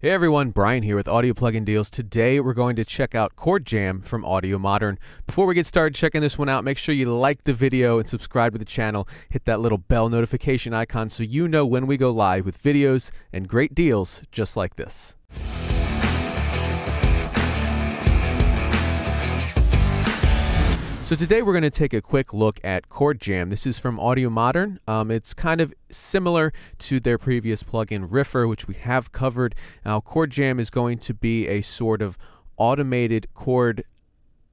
Hey everyone, Brian here with Audio Plugin Deals. Today we're going to check out Chordjam from Audiomodern. Before we get started checking this one out, make sure you like the video and subscribe to the channel. Hit that little bell notification icon so you know when we go live with videos and great deals just like this. So today we're going to take a quick look at Chordjam. This is from Audiomodern. Um, it's kind of similar to their previous plugin Riffer, which we have covered. Now Chordjam is going to be a sort of automated chord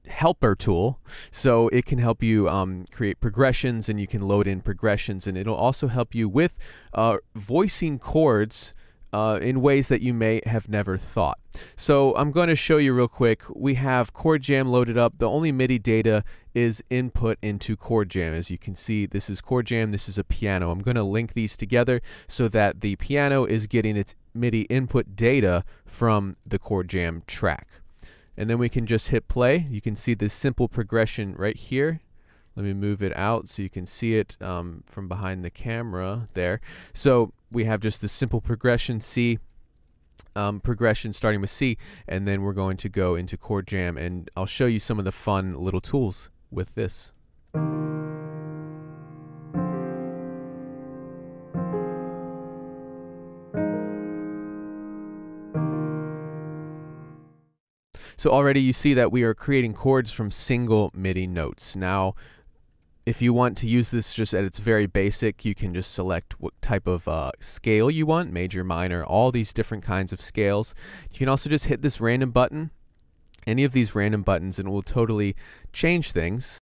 helper tool so it can help you um, create progressions and you can load in progressions and it'll also help you with uh, voicing chords uh, in ways that you may have never thought. So I'm going to show you real quick. We have Chordjam loaded up. The only MIDI data is input into Chordjam. As you can see, this is Chordjam, this is a piano. I'm going to link these together so that the piano is getting its MIDI input data from the Chordjam track. And then we can just hit play. You can see this simple progression right here. Let me move it out so you can see it um, from behind the camera there. So we have just the simple progression C um, progression starting with C, and then we're going to go into Chordjam, and I'll show you some of the fun little tools with this. So already you see that we are creating chords from single MIDI notes. Now, if you want to use this just at its very basic, you can just select what type of uh, scale you want, major, minor, all these different kinds of scales. You can also just hit this random button, any of these random buttons, and it will totally change things.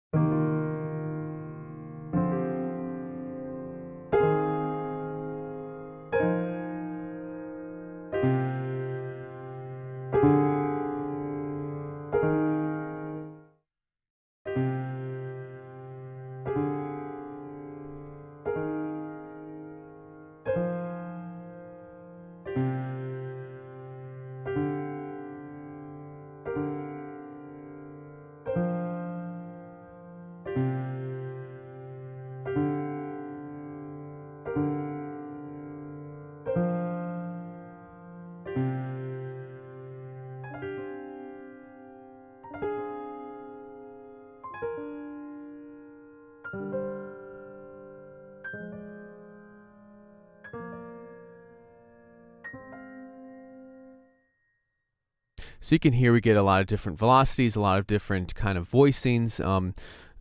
So you can hear we get a lot of different velocities, a lot of different kind of voicings, um,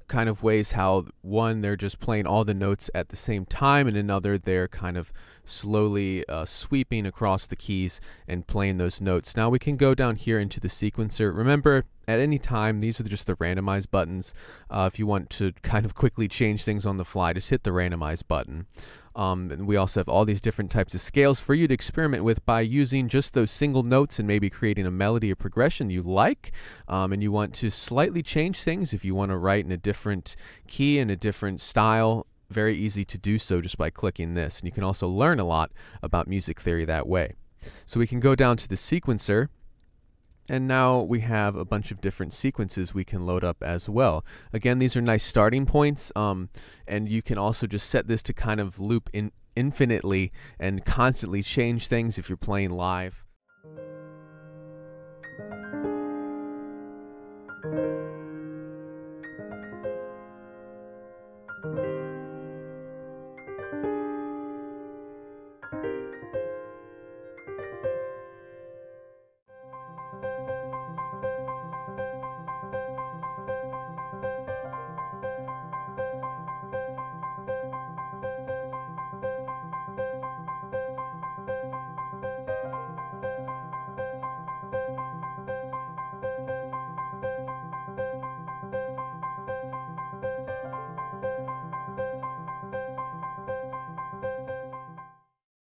kind of ways how one they're just playing all the notes at the same time, and another they're kind of slowly uh, sweeping across the keys and playing those notes. Now we can go down here into the sequencer. Remember, at any time, these are just the randomize buttons. Uh, if you want to kind of quickly change things on the fly, just hit the randomize button. Um, and we also have all these different types of scales for you to experiment with by using just those single notes and maybe creating a melody or progression you like. Um, and you want to slightly change things if you want to write in a different key and a different style. Very easy to do so just by clicking this. And you can also learn a lot about music theory that way. So we can go down to the sequencer and now we have a bunch of different sequences we can load up as well. Again, these are nice starting points, um, and you can also just set this to kind of loop in infinitely and constantly change things if you're playing live.